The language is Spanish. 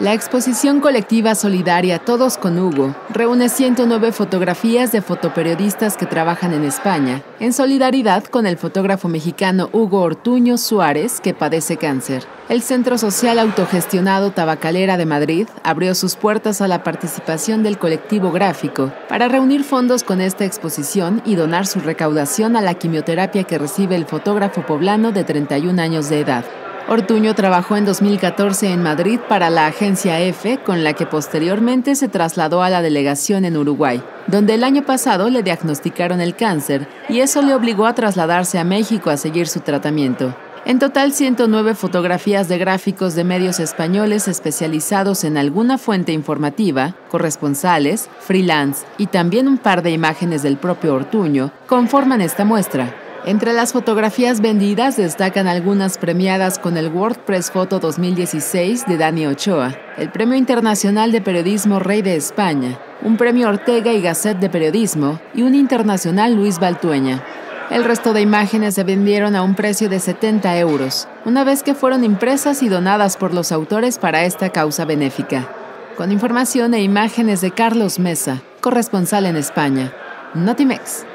La exposición colectiva solidaria Todos con Hugo reúne 109 fotografías de fotoperiodistas que trabajan en España, en solidaridad con el fotógrafo mexicano Hugo Ortuño Suárez, que padece cáncer. El Centro Social Autogestionado Tabacalera de Madrid abrió sus puertas a la participación del colectivo gráfico para reunir fondos con esta exposición y donar su recaudación a la quimioterapia que recibe el fotógrafo poblano de 31 años de edad. Ortuño trabajó en 2014 en Madrid para la agencia EFE, con la que posteriormente se trasladó a la delegación en Uruguay, donde el año pasado le diagnosticaron el cáncer y eso le obligó a trasladarse a México a seguir su tratamiento. En total, 109 fotografías de gráficos de medios españoles especializados en alguna fuente informativa, corresponsales, freelance y también un par de imágenes del propio Ortuño conforman esta muestra. Entre las fotografías vendidas destacan algunas premiadas con el WordPress Photo 2016 de Dani Ochoa, el Premio Internacional de Periodismo Rey de España, un Premio Ortega y Gasset de Periodismo y un Internacional Luis Baltueña. El resto de imágenes se vendieron a un precio de 70 euros, una vez que fueron impresas y donadas por los autores para esta causa benéfica. Con información e imágenes de Carlos Mesa, corresponsal en España. Notimex.